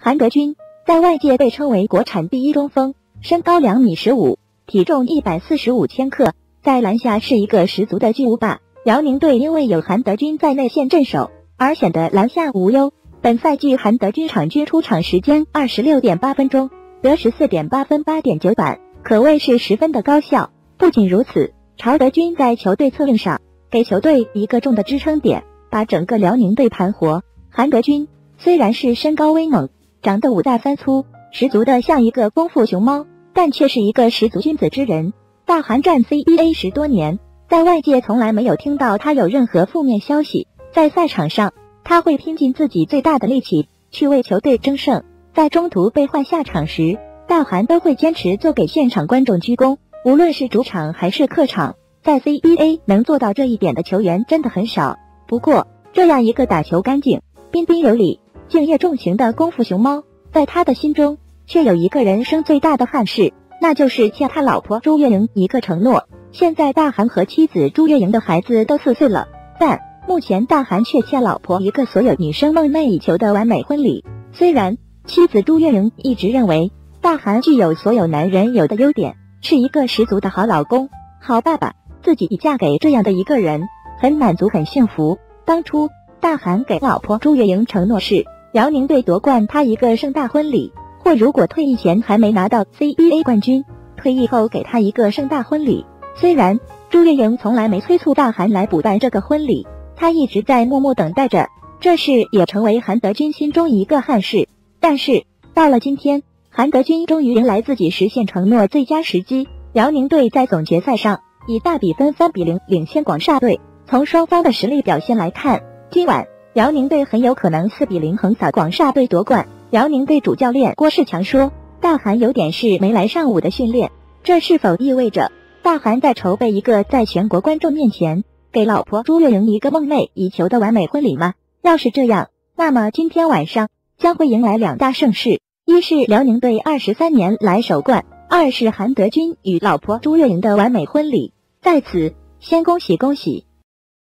韩德君在外界被称为国产第一中锋，身高两米十五，体重一百四十五千克，在篮下是一个十足的巨无霸。辽宁队因为有韩德君在内线镇守，而显得篮下无忧。本赛季韩德君场均出场时间二十六点八分钟，得十四点八分、八点九板，可谓是十分的高效。不仅如此，曹德军在球队策应上给球队一个重的支撑点，把整个辽宁队盘活。韩德君虽然是身高威猛，长得五大三粗，十足的像一个功夫熊猫，但却是一个十足君子之人。大韩战 CBA 十多年，在外界从来没有听到他有任何负面消息。在赛场上，他会拼尽自己最大的力气去为球队争胜。在中途被换下场时，大韩都会坚持做给现场观众鞠躬。无论是主场还是客场，在 CBA 能做到这一点的球员真的很少。不过，这样一个打球干净、彬彬有礼、敬业重情的功夫熊猫，在他的心中却有一个人生最大的憾事，那就是欠他老婆朱月莹一个承诺。现在大韩和妻子朱月莹的孩子都四岁了，但目前大韩却欠老婆一个所有女生梦寐以求的完美婚礼。虽然妻子朱月莹一直认为大韩具有所有男人有的优点。是一个十足的好老公、好爸爸，自己已嫁给这样的一个人，很满足，很幸福。当初大韩给老婆朱月莹承诺是辽宁队夺冠，他一个盛大婚礼；或如果退役前还没拿到 CBA 冠军，退役后给他一个盛大婚礼。虽然朱月莹从来没催促大韩来补办这个婚礼，他一直在默默等待着，这事也成为韩德君心中一个憾事。但是到了今天。韩德君终于迎来自己实现承诺最佳时机。辽宁队在总决赛上以大比分三比零领先广厦队。从双方的实力表现来看，今晚辽宁队很有可能四比零横扫广厦队夺冠。辽宁队主教练郭士强说：“大韩有点事没来上午的训练，这是否意味着大韩在筹备一个在全国观众面前给老婆朱月莹一个梦寐以求的完美婚礼吗？要是这样，那么今天晚上将会迎来两大盛事。”一是辽宁队二十三年来首冠，二是韩德君与老婆朱月莹的完美婚礼。在此，先恭喜恭喜！